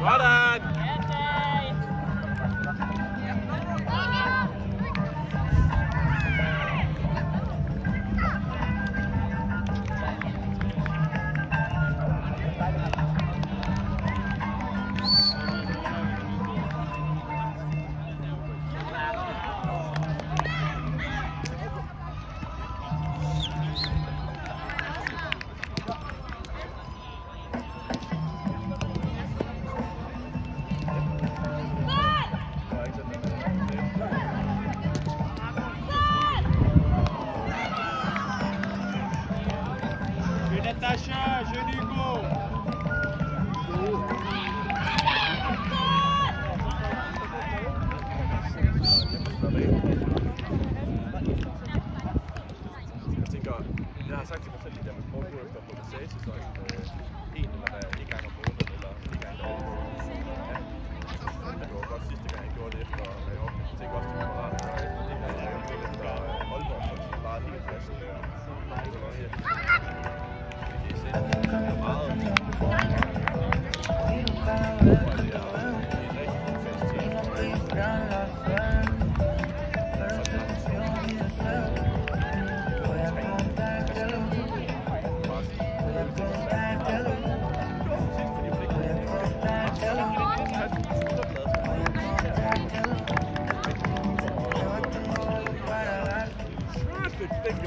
Bora! Thank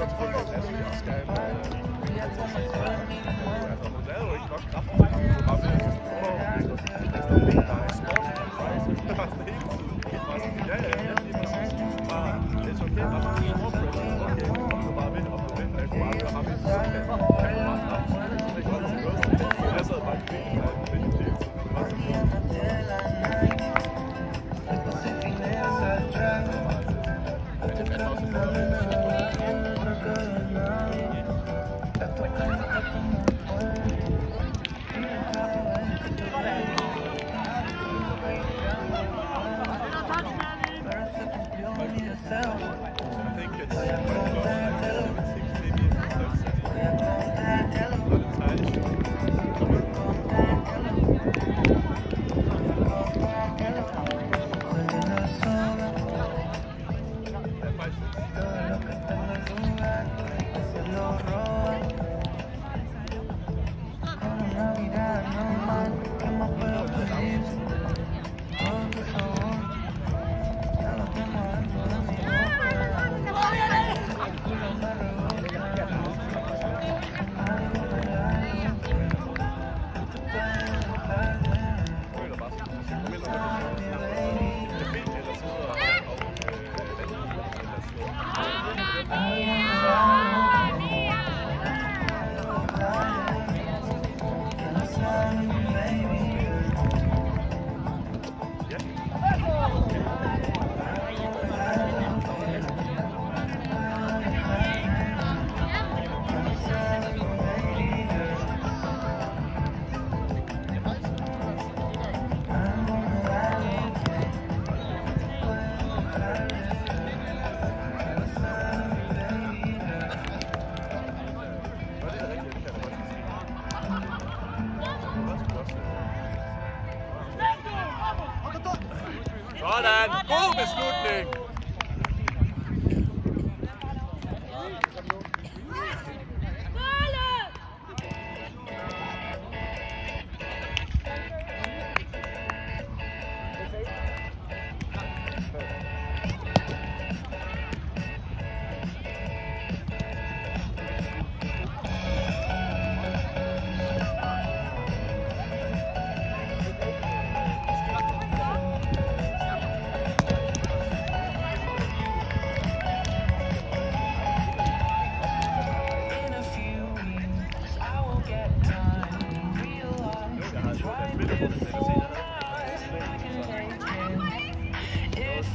I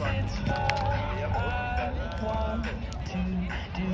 want to do.